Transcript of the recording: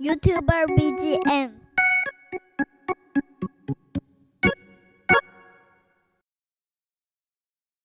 YouTuber BGM。